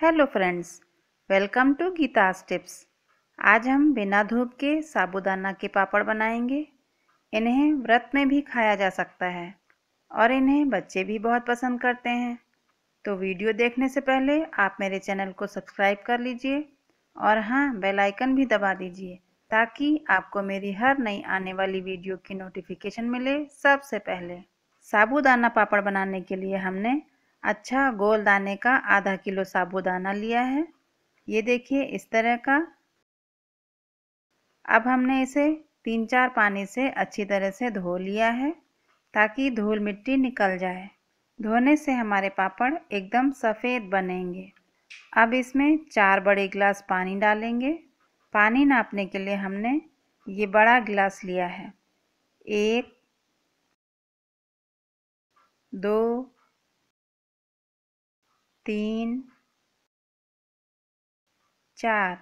Hello friends, welcome to Geeta's tips आज हम बिना धूप के साबूदाना के पापड़ बनाएँगे। इन्हें व्रत में भी खाया जा सकता है और इन्हें बच्चे भी बहुत पसंद करते हैं। तो वीडियो देखने से पहले आप मेरे चैनल को सब्सक्राइब कर लीजिए और हाँ बेल आइकन भी दबा दीजिए ताकि आपको मेरी हर नई आने वाली वीडियो की नोटिफिकेशन मिले सबसे पहले। साबूदाना पापड़ बनाने के लिए हमने अच्छा गोल दाने का आधा किलो साबुदाना लिया है। ये देखिए इस तरह का। अब हमने इसे तीन चार पानी से अच्छी तरह से धो लिया है, ताकि धूल मिट्टी निकल जाए। धोने से हमारे पापड़ एकदम सफ़ेद बनेंगे। अब इसमें चार बड़े गिलास पानी डालेंगे। पानी नापने के लिए हमने ये बड़ा गिलास लिया है। एक, दो तीन, चार।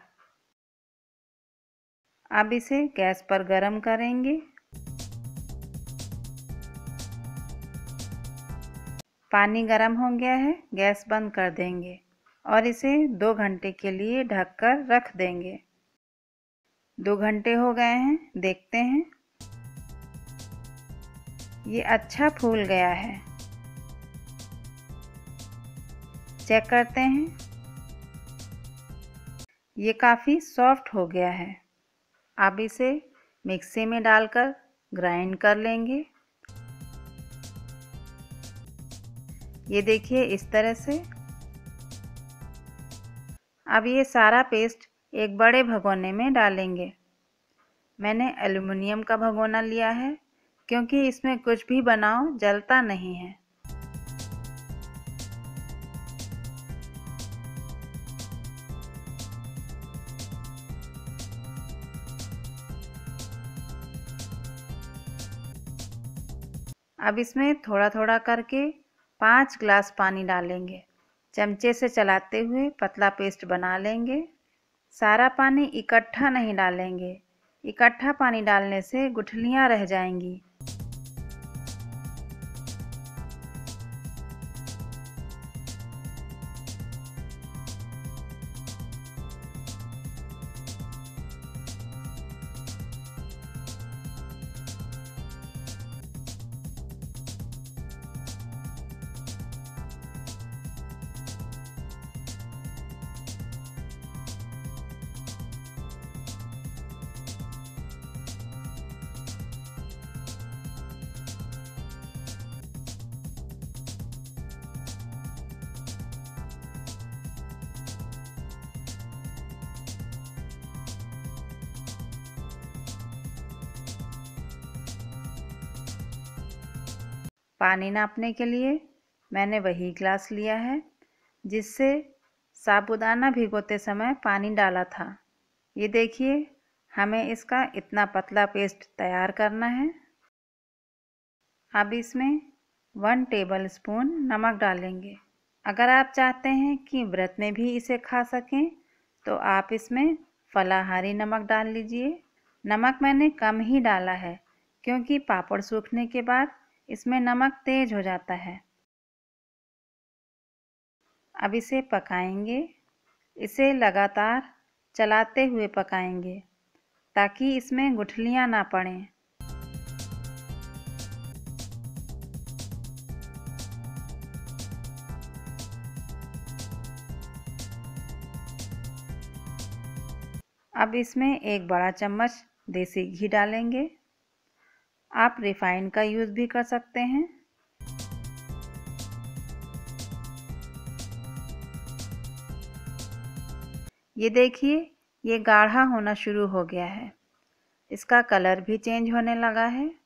अब इसे गैस पर गरम करेंगे। पानी गरम हो गया है, गैस बंद कर देंगे और इसे दो घंटे के लिए ढककर रख देंगे। दो घंटे हो गए हैं, देखते हैं। ये अच्छा फूल गया है। चेक करते हैं। ये काफ़ी सॉफ्ट हो गया है। अब इसे मिक्सी में डालकर ग्राइंड कर लेंगे। ये देखिए इस तरह से। अब ये सारा पेस्ट एक बड़े भगोने में डालेंगे। मैंने एल्युमिनियम का भगोना लिया है, क्योंकि इसमें कुछ भी बनाओ जलता नहीं है। अब इसमें थोड़ा थोड़ा करके पाँच ग्लास पानी डालेंगे। चमचे से चलाते हुए पतला पेस्ट बना लेंगे। सारा पानी इकट्ठा नहीं डालेंगे। इकट्ठा पानी डालने से गुठलियाँ रह जाएँगी। पानी नापने के लिए मैंने वही ग्लास लिया है, जिससे साबुदाना भिगोते समय पानी डाला था। ये देखिए, हमें इसका इतना पतला पेस्ट तैयार करना है। अब इसमें वन टेबल स्पून नमक डालेंगे। अगर आप चाहते हैं कि व्रत में भी इसे खा सकें तो आप इसमें फलाहारी नमक डाल लीजिए। नमक मैंने कम ही डाला है, क्योंकि पापड़ सूखने के बाद इसमें नमक तेज हो जाता है। अब इसे पकाएँगे। इसे लगातार चलाते हुए पकाएँगे ताकि इसमें गुठलियाँ ना पड़ें। अब इसमें एक बड़ा चम्मच देसी घी डालेंगे। आप रिफाइन का यूज़ भी कर सकते हैं। ये देखिए, ये गाढ़ा होना शुरू हो गया है। इसका कलर भी चेंज होने लगा है।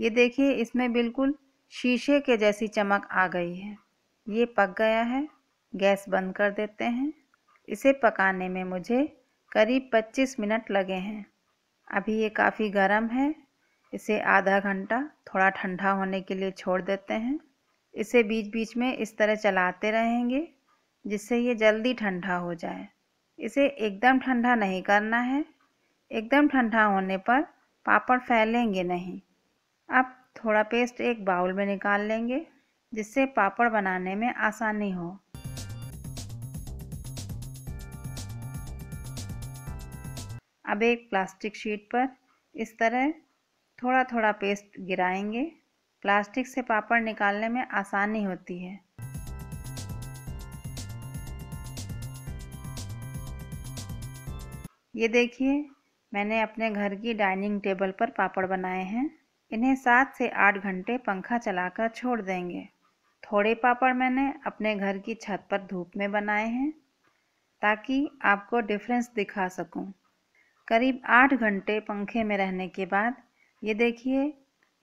ये देखिए, इसमें बिल्कुल शीशे के जैसी चमक आ गई है। ये पक गया है, गैस बंद कर देते हैं। इसे पकाने में मुझे करीब 25 मिनट लगे हैं। अभी ये काफ़ी गर्म है। इसे आधा घंटा थोड़ा ठंडा होने के लिए छोड़ देते हैं। इसे बीच बीच में इस तरह चलाते रहेंगे, जिससे ये जल्दी ठंडा हो जाए। इसे एकदम ठंडा नहीं करना है। एकदम ठंडा होने पर पापड़ फैलेंगे नहीं। अब थोड़ा पेस्ट एक बाउल में निकाल लेंगे, जिससे पापड़ बनाने में आसानी हो। अब एक प्लास्टिक शीट पर इस तरह थोड़ा थोड़ा पेस्ट गिराएँगे। प्लास्टिक से पापड़ निकालने में आसानी होती है। ये देखिए, मैंने अपने घर की डाइनिंग टेबल पर पापड़ बनाए हैं। इन्हें सात से आठ घंटे पंखा चलाकर छोड़ देंगे। थोड़े पापड़ मैंने अपने घर की छत पर धूप में बनाए हैं, ताकि आपको डिफरेंस दिखा सकूँ। करीब आठ घंटे पंखे में रहने के बाद, ये देखिए,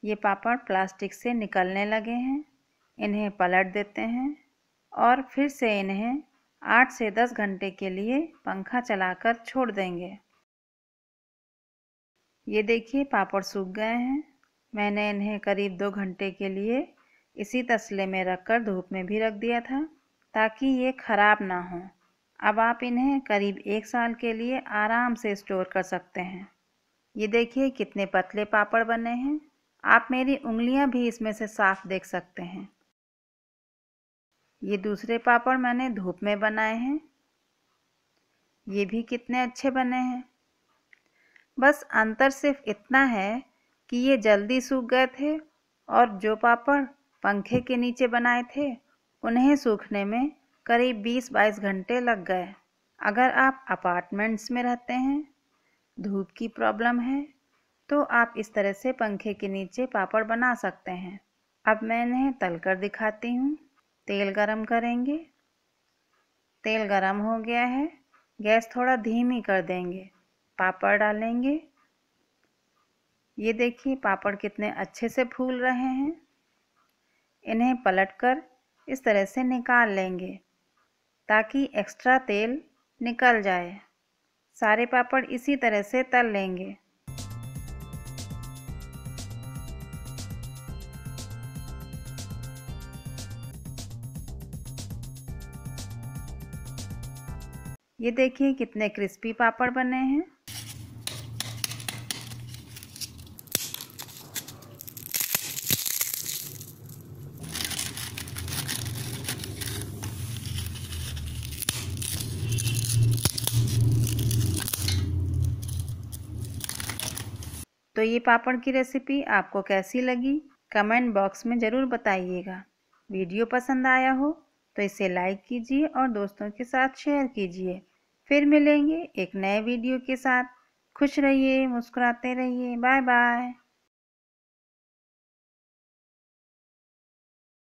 ये पापड़ प्लास्टिक से निकलने लगे हैं। इन्हें पलट देते हैं और फिर से इन्हें आठ से दस घंटे के लिए पंखा चलाकर छोड़ देंगे। ये देखिए, पापड़ सूख गए हैं। मैंने इन्हें करीब दो घंटे के लिए इसी तसले में रखकर धूप में भी रख दिया था, ताकि ये ख़राब ना हो। अब आप इन्हें करीब एक साल के लिए आराम से स्टोर कर सकते हैं। ये देखिए कितने पतले पापड़ बने हैं। आप मेरी उंगलियाँ भी इसमें से साफ़ देख सकते हैं। ये दूसरे पापड़ मैंने धूप में बनाए हैं। ये भी कितने अच्छे बने हैं। बस अंतर सिर्फ़ इतना है कि ये जल्दी सूख गए थे और जो पापड़ पंखे के नीचे बनाए थे, उन्हें सूखने में करीब 20-22 घंटे लग गए। अगर आप अपार्टमेंट्स में रहते हैं, धूप की प्रॉब्लम है तो आप इस तरह से पंखे के नीचे पापड़ बना सकते हैं। अब मैं इन्हें तल कर दिखाती हूँ। तेल गरम करेंगे। तेल गरम हो गया है। गैस थोड़ा धीमी कर देंगे। पापड़ डालेंगे। ये देखिए, पापड़ कितने अच्छे से फूल रहे हैं। इन्हें पलटकर इस तरह से निकाल लेंगे, ताकि एक्स्ट्रा तेल निकल जाए। सारे पापड़ इसी तरह से तल लेंगे। ये देखिए कितने क्रिस्पी पापड़ बने हैं। ये पापड़ की रेसिपी आपको कैसी लगी? कमेंट बॉक्स में ज़रूर बताइएगा। वीडियो पसंद आया हो तो इसे लाइक कीजिए और दोस्तों के साथ शेयर कीजिए। फिर मिलेंगे एक नए वीडियो के साथ। खुश रहिए, मुस्कुराते रहिए। Bye bye